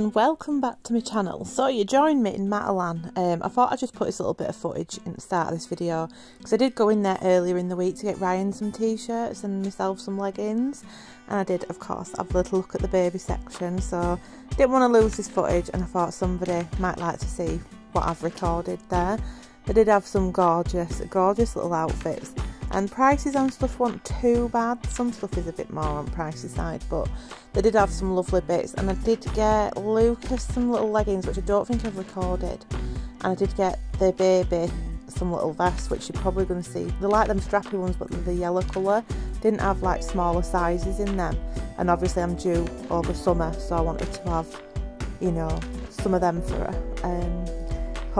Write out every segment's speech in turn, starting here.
everyone, welcome back to my channel. So you joined me in Matalan. Um, I thought I'd just put this little bit of footage in the start of this video because I did go in there earlier in the week to get Ryan some t-shirts and myself some leggings and I did of course have a little look at the baby section so didn't want to lose this footage and I thought somebody might like to see what I've recorded there. They did have some gorgeous, gorgeous little outfits. And prices on stuff weren't too bad. Some stuff is a bit more on pricey side but they did have some lovely bits. And I did get Lucas some little leggings which I don't think I've recorded. And I did get the baby some little vests which you're probably going to see. They're like them strappy ones but the yellow colour. Didn't have like smaller sizes in them. And obviously I'm due over summer so I wanted to have you know some of them for her um,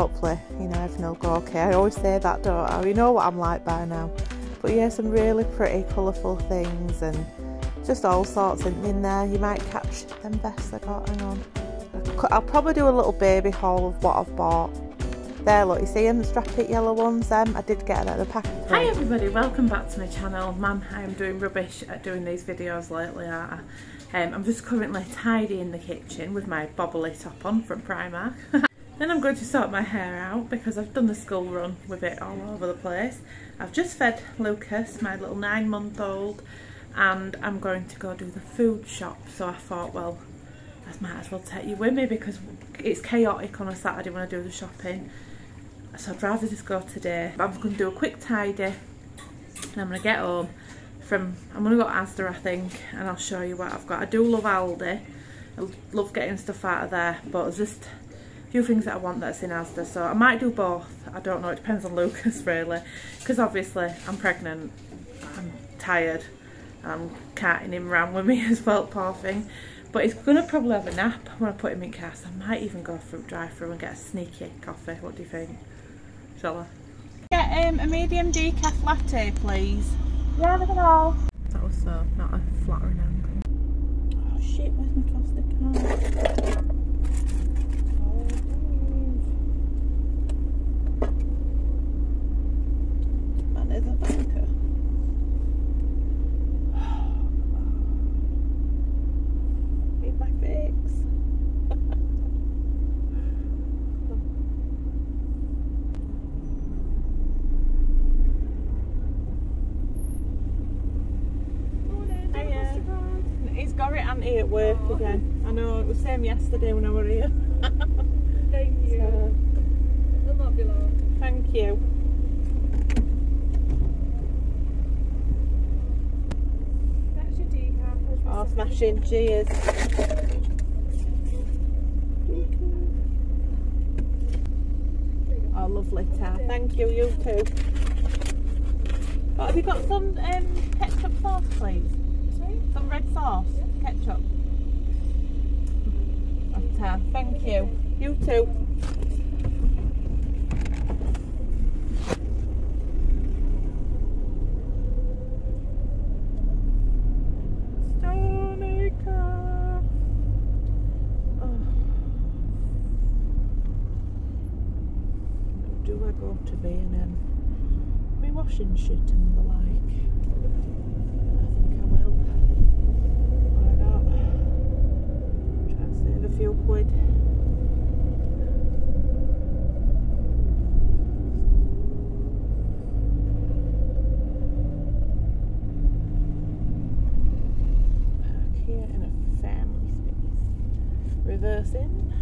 hopefully you know everything will go okay I always say that don't I you know what I'm like by now but yeah, some really pretty colourful things and just all sorts in, in there. You might catch them best I got. Hang on. I'll probably do a little baby haul of what I've bought. There, look, you see them strappy yellow ones? Um, I did get them at the pack. Hi everybody, welcome back to my channel. Man, I'm doing rubbish at doing these videos lately, I? Um, I'm just currently tidying the kitchen with my bobbly top on from Primark. Then I'm going to sort my hair out because I've done the school run with it all over the place. I've just fed Lucas, my little nine month old, and I'm going to go do the food shop. So I thought, well, I might as well take you with me because it's chaotic on a Saturday when I do the shopping. So I'd rather just go today. But I'm going to do a quick tidy and I'm going to get home from, I'm going to go to Asda I think and I'll show you what I've got. I do love Aldi. I love getting stuff out of there but it's just few things that I want that's in Asda so I might do both. I don't know it depends on Lucas really. Because obviously I'm pregnant I'm tired I'm carting him around with me as well poor thing. But he's gonna probably have a nap when I put him in cast. I might even go through drive through and get a sneaky coffee. What do you think? Shall I? Get um, a medium decaf latte please. Yeah look at all that was so not a flattering angle. Oh shit where's my plastic auntie at work again. I know, it was same yesterday when I were here. Thank you. So, will not be long. Thank you. That's your decaf. Oh, smashing. Cheers. Oh, lovely tar. Thank you, you too. But have you got some um, ketchup sauce, please? Sorry? Some red sauce ketchup. A Thank you. You too. Oh. do I go to B&M? Washing shit and the like. few quid. Park here in a family space. Reverse in.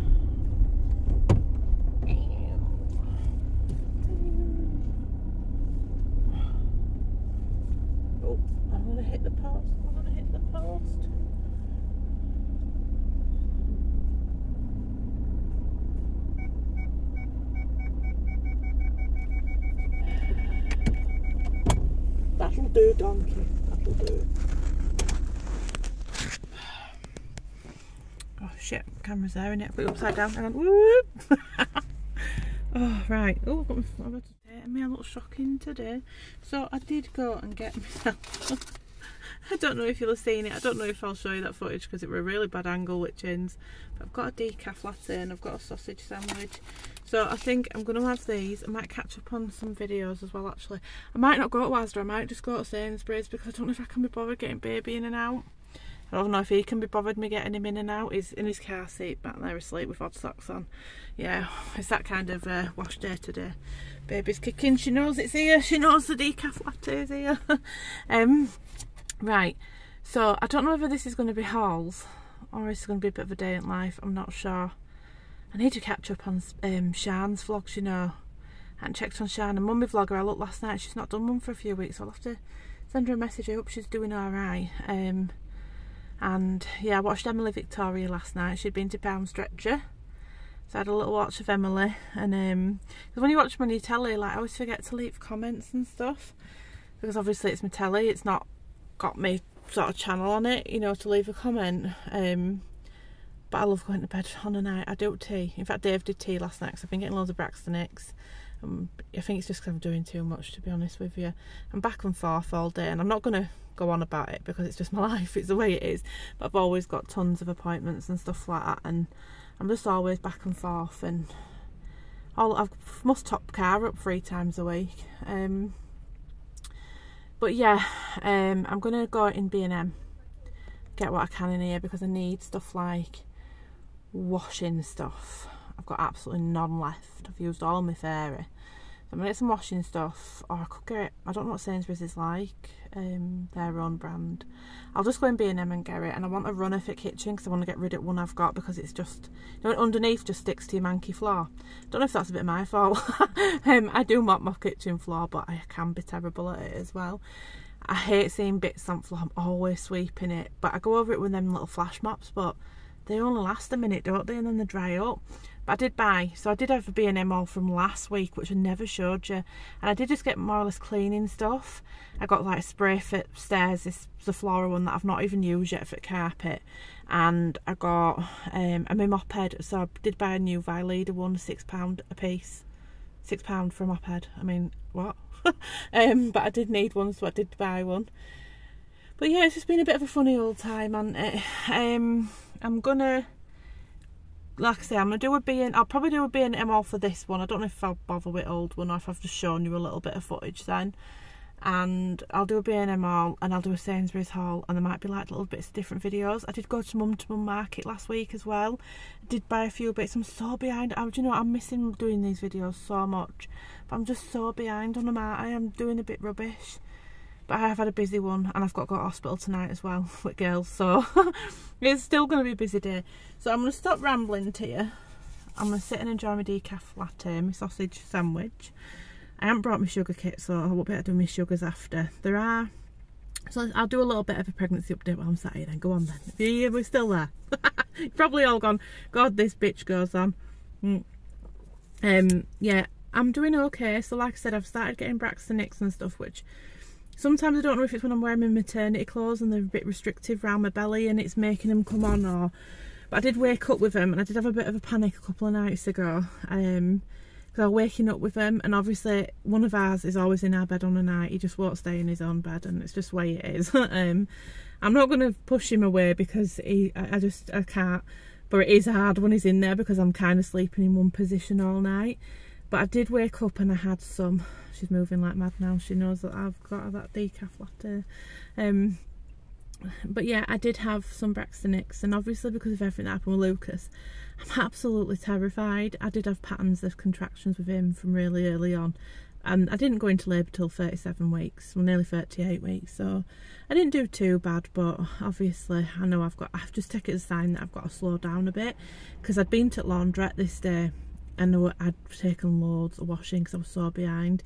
Oh, I'm gonna hit the post. I'm gonna hit the post. Do, donkey. That'll do. Oh shit, camera's there in it. Put it upside down. Hang on. Whoop. oh right. Oh, I've got my, I've me a little shocking today. So I did go and get myself. I don't know if you'll have seen it. I don't know if I'll show you that footage because it were a really bad angle which ends. But I've got a decaf latte and I've got a sausage sandwich. So I think I'm going to have these. I might catch up on some videos as well actually. I might not go to Asda, I might just go to Sainsbury's because I don't know if I can be bothered getting baby in and out. I don't know if he can be bothered me getting him in and out. He's in his car seat back there asleep with odd socks on. Yeah, it's that kind of uh, wash day today. Baby's kicking, she knows it's here, she knows the decaf latte is here. um, right, so I don't know whether this is going to be hauls or it's going to be a bit of a day in life, I'm not sure. I need to catch up on um, Shan's vlogs, you know. I hadn't checked on Shan and Mummy Vlogger, I looked last night, she's not done one for a few weeks, so I'll have to send her a message, I hope she's doing alright. Um, and yeah I watched Emily Victoria last night she'd been to Pound Stretcher so I had a little watch of Emily and um because when you watch your telly like I always forget to leave comments and stuff because obviously it's my telly it's not got me sort of channel on it you know to leave a comment um but I love going to bed on a night I do tea. In fact Dave did tea last night because I've been getting loads of Braxton Hicks. Um, I think it's just because I'm doing too much to be honest with you. I'm back and forth all day and I'm not going to go on about it because it's just my life it's the way it is. But I've always got tons of appointments and stuff like that and I'm just always back and forth and all I must top car up three times a week. Um, but yeah um, I'm gonna go in B&M get what I can in here because I need stuff like washing stuff I've got absolutely none left I've used all my fairy I'm gonna get some washing stuff, or I could get. I don't know what Sainsbury's is like. Um, their own brand. I'll just go in B and M and get it. And I want a runner fit kitchen because I want to get rid of one I've got because it's just, you know, underneath just sticks to your manky floor. Don't know if that's a bit my fault. um, I do mop my kitchen floor, but I can be terrible at it as well. I hate seeing bits on floor. I'm always sweeping it, but I go over it with them little flash mops, but they only last a minute, don't they? And then they dry up. But I did buy, so I did have a B&M all from last week, which I never showed you. And I did just get more or less cleaning stuff. I got like a spray for stairs, this the floral one that I've not even used yet for carpet. And I got um, a moped, so I did buy a new Vileda one, £6 a piece. £6 for a moped. I mean, what? um, but I did need one, so I did buy one. But yeah, it's just been a bit of a funny old time, and um, I'm gonna like I say, I'm gonna do a and I'll probably do a all for this one. I don't know if I'll bother with old one or if I've just shown you a little bit of footage then. And I'll do a all and I'll do a Sainsbury's haul and there might be like little bits of different videos. I did go to Mum to Mum Market last week as well. Did buy a few bits. I'm so behind. I, you know, I'm missing doing these videos so much. But I'm just so behind on them. I am doing a bit rubbish. But I have had a busy one and I've got to go to hospital tonight as well with girls. So it's still going to be a busy day. So I'm going to stop rambling to you. I'm going to sit and enjoy my decaf latte, my sausage sandwich. I haven't brought my sugar kit so I won't be able to do my sugars after. There are... So I'll do a little bit of a pregnancy update while I'm sat here then. Go on then. If you, we're still there. Probably all gone. God, this bitch goes on. Mm. Um, yeah, I'm doing okay. So like I said, I've started getting Braxton Hicks and stuff, which sometimes I don't know if it's when I'm wearing my maternity clothes and they're a bit restrictive around my belly and it's making them come on or but I did wake up with them and I did have a bit of a panic a couple of nights ago um because I was waking up with them and obviously one of ours is always in our bed on a night. He just won't stay in his own bed and it's just the way it is. Um I'm not going to push him away because he I, I just I can't but it is hard when he's in there because I'm kind of sleeping in one position all night but I did wake up and I had some. She's moving like mad now. She knows that I've got that decaf latte. Um but yeah I did have some Braxton Hicks and obviously because of everything that happened with Lucas I'm absolutely terrified. I did have patterns of contractions with him from really early on. And I didn't go into labour till 37 weeks well nearly 38 weeks so I didn't do too bad but obviously I know I've got I've just taken a sign that I've got to slow down a bit because I'd been to laundrette this day and I'd taken loads of washing because I was so behind.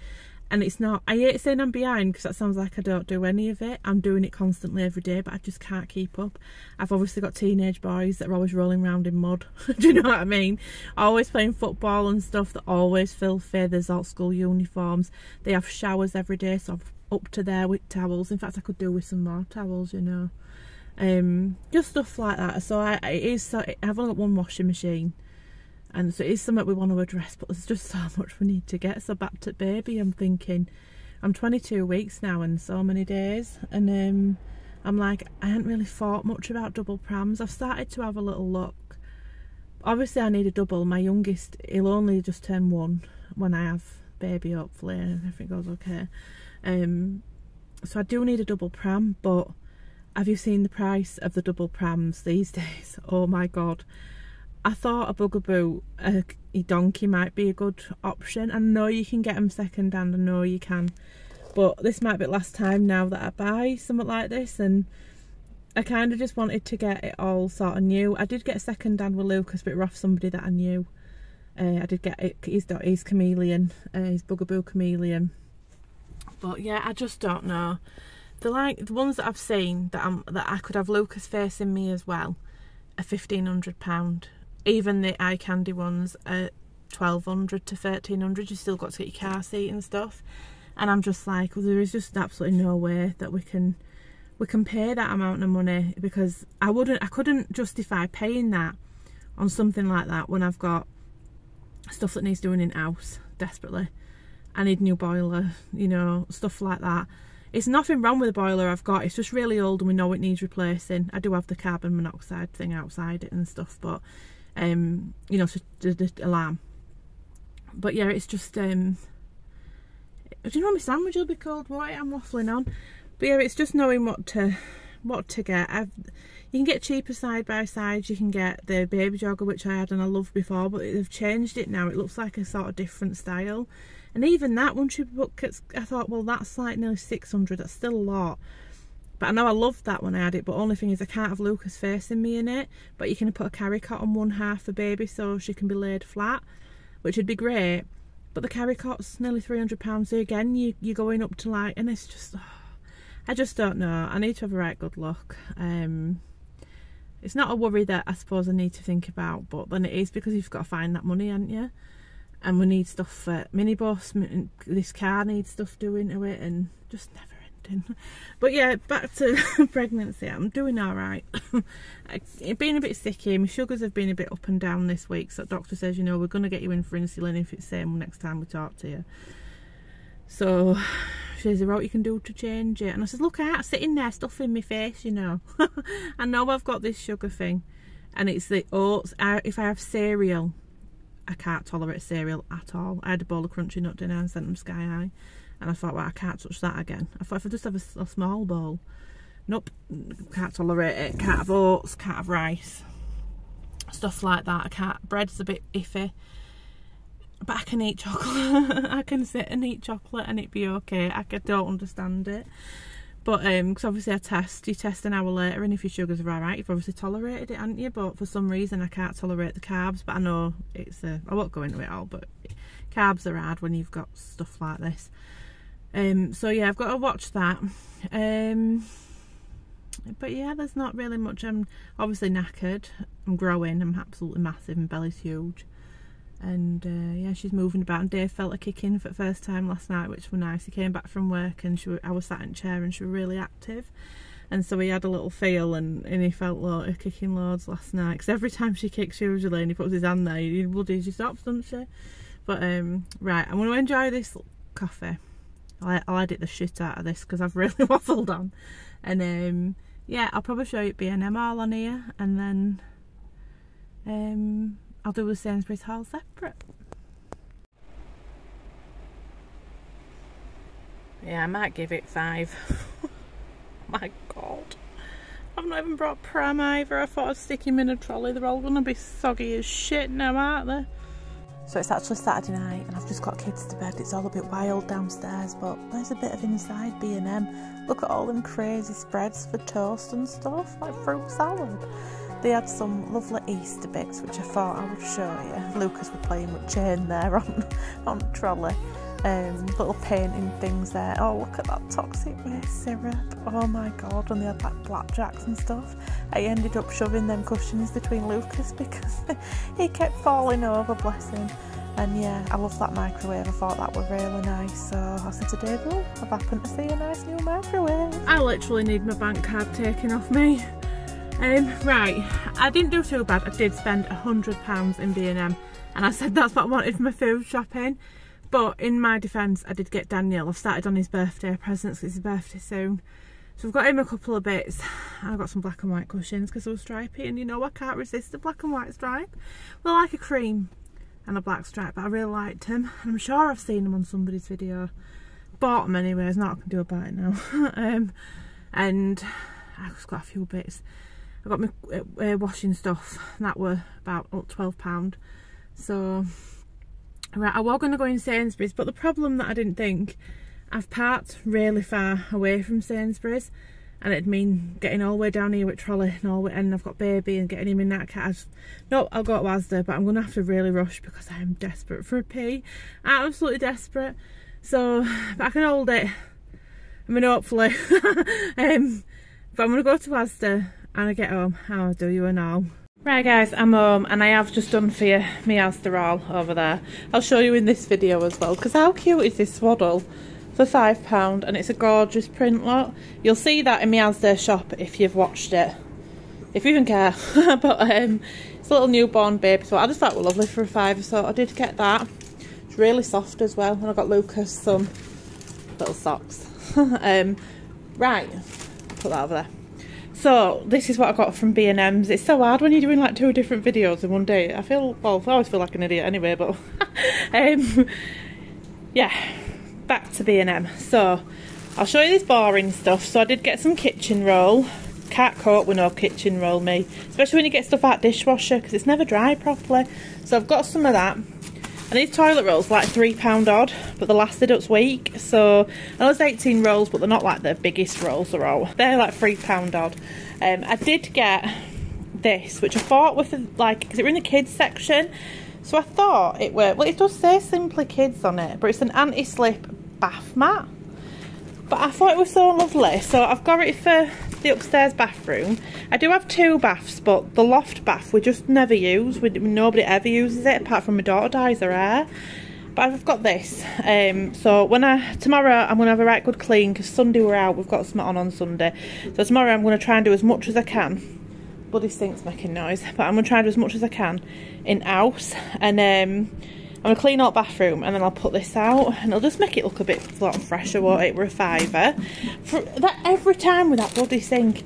And it's not I hate saying I'm behind because that sounds like I don't do any of it. I'm doing it constantly every day but I just can't keep up. I've obviously got teenage boys that are always rolling around in mud. Do you know what I mean? Always playing football and stuff that always filthy there's all school uniforms. They have showers every day so I'm up to there with towels. In fact I could do with some more towels you know. Um just stuff like that. So I it is so I've only got one washing machine and so it is something we want to address but there's just so much we need to get. So back to baby I'm thinking I'm 22 weeks now and so many days and um, I'm like I hadn't really thought much about double prams. I've started to have a little look. Obviously I need a double. My youngest he'll only just turn one when I have baby hopefully and everything goes okay. Um, so I do need a double pram but have you seen the price of the double prams these days? Oh my god. I thought a bugaboo, a, a donkey might be a good option. I know you can get them second hand, I know you can. But this might be the last time now that I buy something like this and I kind of just wanted to get it all sort of new. I did get a second hand with Lucas, but we're off somebody that I knew. Uh, I did get it, his, his chameleon, uh, his bugaboo chameleon. But yeah, I just don't know. The like the ones that I've seen that I'm that I could have Lucas facing me as well are fifteen hundred pound. Even the iCandy ones twelve hundred to thirteen hundred. You still got to get your car seat and stuff. And I'm just like, well, there is just absolutely no way that we can we can pay that amount of money because I wouldn't I couldn't justify paying that on something like that when I've got stuff that needs doing in house desperately. I need new boiler, you know, stuff like that. It's nothing wrong with the boiler I've got, it's just really old and we know it needs replacing. I do have the carbon monoxide thing outside it and stuff, but um, you know, the, the alarm. But yeah, it's just um do you know my sandwich will be called, What I'm waffling on. But yeah, it's just knowing what to what to get. I've, you can get cheaper side by side. You can get the baby jogger, which I had and I loved before, but they've changed it now. It looks like a sort of different style. And even that, once you book I thought, well, that's like nearly 600. That's still a lot. But I know I loved that when I had it, but only thing is I can't have Lucas facing me in it. But you can put a carry cot on one half for baby so she can be laid flat, which would be great. But the carry cot's nearly £300, so again, you, you're going up to like, and it's just, oh, I just don't know. I need to have a right good look. Um, it's not a worry that I suppose I need to think about, but then it is because you've got to find that money, haven't you? And we need stuff for minibus, this car needs stuff doing to it, and just never ending. But yeah, back to pregnancy. I'm doing all right. Being a bit sicky, my sugars have been a bit up and down this week. So doctor says, you know, we're going to get you in for insulin if it's same next time we talk to you. So she says, what you can do to change it? And I says, look, am sitting there stuffing my face, you know. I know I've got this sugar thing. And it's the oats. If I have cereal, I can't tolerate cereal at all. I had a bowl of crunchy nut dinner and sent them sky high. And I thought, well, I can't touch that again. I thought if I just have a, a small bowl, nope, can't tolerate it. Can't have oats, can't have rice, stuff like that. I can't. Bread's a bit iffy but I can eat chocolate. I can sit and eat chocolate and it be okay. I don't understand it. But um, because obviously I test, you test an hour later, and if your sugars are alright, you've obviously tolerated it, haven't you? But for some reason, I can't tolerate the carbs. But I know it's a, I won't go into it all, but carbs are hard when you've got stuff like this. Um, so yeah, I've got to watch that. Um, but yeah, there's not really much. I'm obviously knackered. I'm growing. I'm absolutely massive, and belly's huge and uh, yeah she's moving about and Dave felt a kick in for the first time last night which was nice he came back from work and she, I was sat in chair and she was really active and so he had a little feel and, and he felt like kicking loads last night because every time she kicks she usually and he puts his hand there he bloody she stops doesn't she but um right I'm going to enjoy this coffee I'll, I'll edit the shit out of this because I've really waffled on and um yeah I'll probably show you B&M on here and then um I'll do the Sainsbury's haul separate. Yeah, I might give it five. My god. I've not even brought pram either. I thought I'd stick him in a trolley. They're all going to be soggy as shit now, aren't they? So it's actually Saturday night and I've just got kids to bed. It's all a bit wild downstairs, but there's a bit of inside B&M. Look at all them crazy spreads for toast and stuff, like fruit salad. They had some lovely Easter bits, which I thought I would show you. Lucas was playing with Jane there on, on trolley. Um, little painting things there. Oh, look at that toxic waste syrup. Oh my god, and they had like blackjacks and stuff. I ended up shoving them cushions between Lucas because he kept falling over, bless him. And yeah, I love that microwave. I thought that was really nice. So I said to Dave, oh, I've happened to see a nice new microwave. I literally need my bank card taken off me. Um, right, I didn't do too bad. I did spend a £100 in B&M and I said that's what I wanted for my food shopping. But in my defence, I did get Daniel. I've started on his birthday presents it's his birthday soon. So I've got him a couple of bits. I've got some black and white cushions because they were stripy and you know I can't resist the black and white stripe. Well, like a cream and a black stripe, but I really liked him. And I'm sure I've seen him on somebody's video. Bought them anyway, there's not I can do about it now. um, and I've got a few bits. I got my uh, washing stuff. That were about £12. So, right, I was going to go in Sainsbury's, but the problem that I didn't think, I've parked really far away from Sainsbury's and it'd mean getting all the way down here with trolley and all and I've got baby and getting him in that car. No, I'll go to Asda, but I'm gonna have to really rush because I am desperate for a pee. Absolutely desperate. So but I can hold it. I mean hopefully. um but I'm gonna go to Asda and I get home. How do you and all? Right guys, I'm home and I have just done for you my roll over there. I'll show you in this video as well because how cute is this swaddle? for £5 and it's a gorgeous print lot. You'll see that in my Asda shop if you've watched it. If you even care. but um, it's a little newborn baby so I just thought it was lovely for a fiver so I did get that. It's really soft as well and I got Lucas some little socks. um, right, put that over there. So this is what I got from B&M's. It's so hard when you're doing like two different videos in one day. I feel, well, I always feel like an idiot anyway, but um, yeah, back to B&M. So I'll show you this boring stuff. So I did get some kitchen roll. Can't cope with no kitchen roll me. Especially when you get stuff out dishwasher because it's never dry properly. So I've got some of that. And these toilet rolls like £3 odd, but they lasted us week. So I know it's 18 rolls, but they're not like the biggest rolls they're all. They're like £3 odd. Um, I did get this, which I thought was like, because it were in the kids section. So I thought it were, well it does say Simply Kids on it, but it's an anti-slip bath mat. But I thought it was so lovely, so I've got it for the upstairs bathroom. I do have two baths, but the loft bath we just never use. We, nobody ever uses it, apart from my daughter dyes her hair. But I've got this, um, so when I tomorrow I'm going to have a right good clean because Sunday we're out, we've got something on on Sunday. So tomorrow I'm going to try and do as much as I can. Bloody sink's making noise, but I'm to try and do as much as I can in house. And um, I'm going to clean out bathroom and then I'll put this out and I'll just make it look a bit lot fresher, won't it? We're a fiver. For that every time with that bloody sink.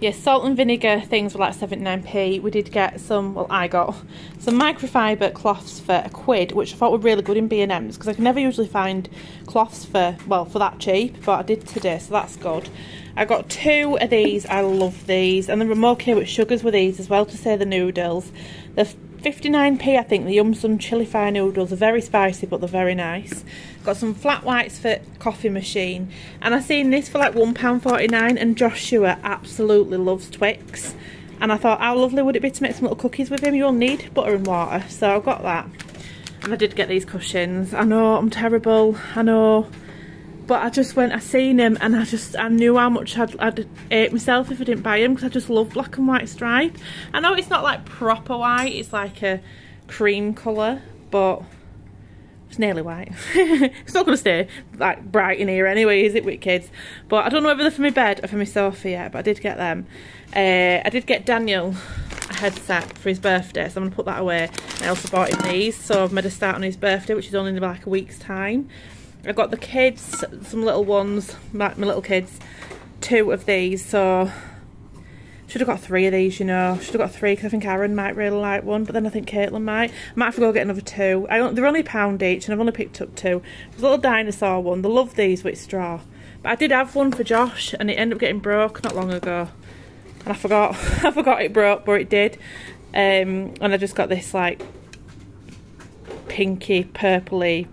Yes, yeah, salt and vinegar things were like 79p. We did get some, well I got some microfiber cloths for a quid, which I thought were really good in B&M's because I can never usually find cloths for, well, for that cheap, but I did today, so that's good. I got two of these, I love these, and I'm okay with sugars with these as well to say the noodles. The 59p I think the Yum Sum chili fire noodles are very spicy but they're very nice. Got some flat whites for coffee machine. And I seen this for like £1.49 and Joshua absolutely loves Twix. And I thought how lovely would it be to make some little cookies with him? You'll need butter and water. So I got that. And I did get these cushions. I know I'm terrible. I know but I just went, I seen him and I just, I knew how much I'd, I'd ate myself if I didn't buy him because I just love black and white stripe. I know it's not like proper white, it's like a cream colour, but it's nearly white. it's not going to stay like bright in here anyway, is it, with kids? But I don't know whether they're for my bed or for my sofa yet, but I did get them. Uh, I did get Daniel a headset for his birthday, so I'm going to put that away. I also bought him these, so I've made a start on his birthday, which is only in like a week's time. I got the kids, some little ones, my, my little kids, two of these, so should have got three of these, you know. Should have got three because I think Aaron might really like one, but then I think Caitlin might. I might have to go get another two. I they're only a pound each, and I've only picked up two. There's a little dinosaur one. They love these with straw. But I did have one for Josh, and it ended up getting broke not long ago. And I forgot. I forgot it broke, but it did. Um, and I just got this, like, pinky, purpley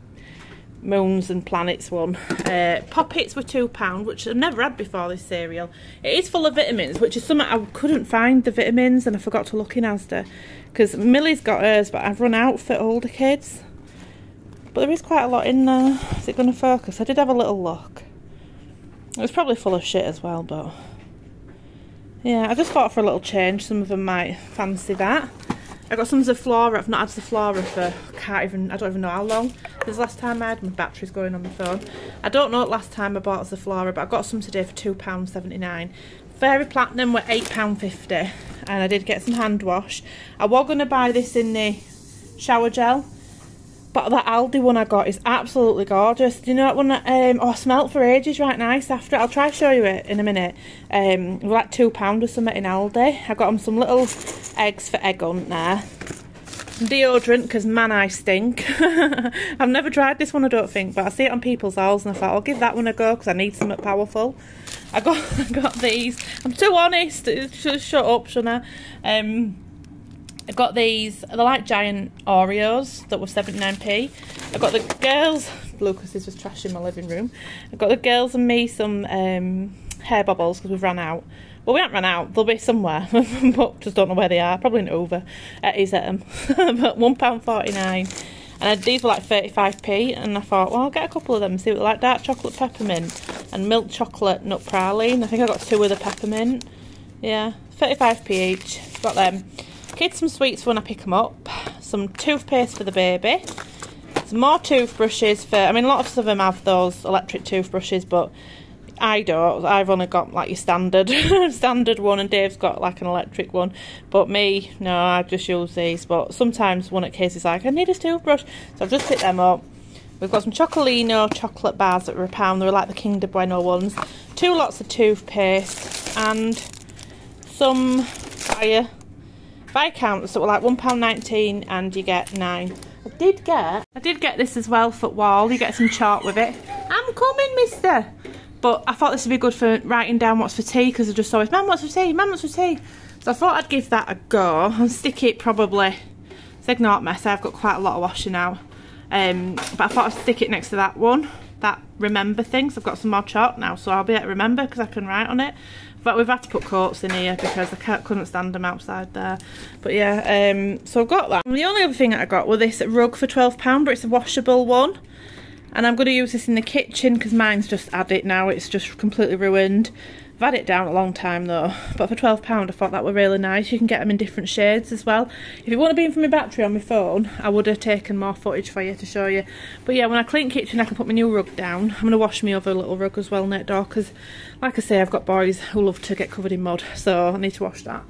Moons and Planets one. Uh, Poppets were £2, which I've never had before this cereal. It is full of vitamins, which is something I couldn't find the vitamins and I forgot to look in Asda. Because Millie's got hers, but I've run out for older kids. But there is quite a lot in there. Is it going to focus? I did have a little look. It was probably full of shit as well, but... Yeah, I just thought for a little change, some of them might fancy that. I got some Zoflora. I've not had Zoflora for can't even I don't even know how long. This last time I had my battery's going on my phone. I don't know last time I bought Zoflora, but I got some today for £2.79. Fairy Platinum were £8.50 and I did get some hand wash. I was gonna buy this in the shower gel but that Aldi one I got is absolutely gorgeous. Do you know what one? That, Um, oh, I smelt for ages, right nice after. I'll try to show you it in a minute. Um, like £2 or something in Aldi. I got them some little eggs for egg hunt there. Some deodorant because man, I stink. I've never tried this one, I don't think, but I see it on people's hauls and I thought I'll give that one a go because I need something powerful. I got I got these. I'm too honest. Just shut up, I? Um, I got these. They're like giant Oreos that were 79p. I got the girls. Lucas is just trashing my living room. I got the girls and me some um, hair bubbles because we've run out. Well, we haven't run out. They'll be somewhere, but just don't know where they are. Probably in Over at his um, but one pound forty nine. And these were like 35p, and I thought, well, I'll get a couple of them. See what like dark chocolate peppermint and milk chocolate nut praline. I think I got two of the peppermint. Yeah, 35p each. Got them. Kids some sweets when I pick them up. Some toothpaste for the baby. Some more toothbrushes for. I mean, lots of them have those electric toothbrushes, but I don't. I've only got like your standard standard one, and Dave's got like an electric one. But me, no, I just use these. But sometimes one at case is like, I need a toothbrush, so I've just picked them up. We've got some Chocolino chocolate bars that were a pound. They were like the Kinder Bueno ones. Two lots of toothpaste and some fire Viscounts that were like one pound nineteen, and you get nine. I did get, I did get this as well, for wall. You get some chart with it. I'm coming, mister. But I thought this would be good for writing down what's for tea because I just always, Mum, what's for tea? Mum, what's for tea? So I thought I'd give that a go and stick it probably, it's not mess, I've got quite a lot of washing now. Um, but I thought I'd stick it next to that one, that remember thing. So I've got some more chalk now, so I'll be able to remember because I can write on it. But we've had to put coats in here because I couldn't stand them outside there. But yeah, um, so I've got that. And the only other thing that I got was this rug for £12, but it's a washable one and I'm going to use this in the kitchen because mine's just had it now it's just completely ruined I've had it down a long time though. But for £12 I thought that were really nice. You can get them in different shades as well. If it wouldn't have been for my battery on my phone I would have taken more footage for you to show you. But yeah when I clean kitchen I can put my new rug down. I'm going to wash my other little rug as well next door because like I say I've got boys who love to get covered in mud so I need to wash that.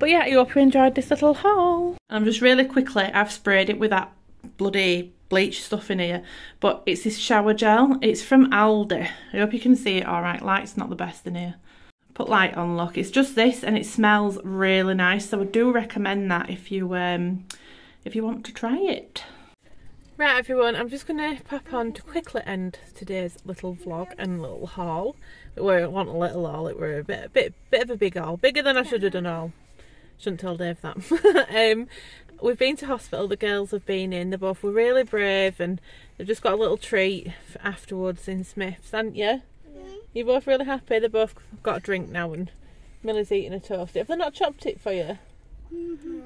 But yeah, I hope you enjoyed this little haul. I'm just really quickly, I've sprayed it with that bloody bleach stuff in here but it's this shower gel it's from Aldi I hope you can see it all right light's not the best in here put light on look it's just this and it smells really nice so I do recommend that if you um if you want to try it Right everyone, I'm just going to pop on to quickly end today's little vlog and little haul. It weren't a little haul, it were a bit, a bit, bit of a big haul. Bigger than I should have done all. Shouldn't tell Dave that. um, we've been to hospital, the girls have been in, they both were really brave and they've just got a little treat afterwards in Smith's, haven't you? Yeah. You're both really happy, they both got a drink now and Millie's eating a toast. Have they not chopped it for you? Mm-hmm.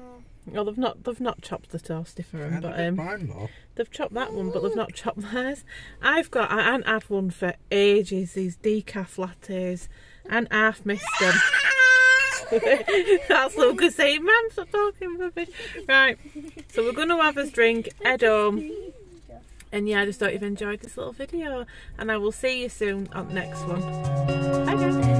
Oh, they've not they've not chopped the toasty for them, but um, they've chopped that one, but they've not chopped theirs. I've got I haven't had one for ages. These decaf lattes, and half missed them. That's Lucas saying, Mum, stop talking rubbish. Right, so we're going to have a drink, at home. And yeah, I just thought you've enjoyed this little video. And I will see you soon on the next one. Bye guys.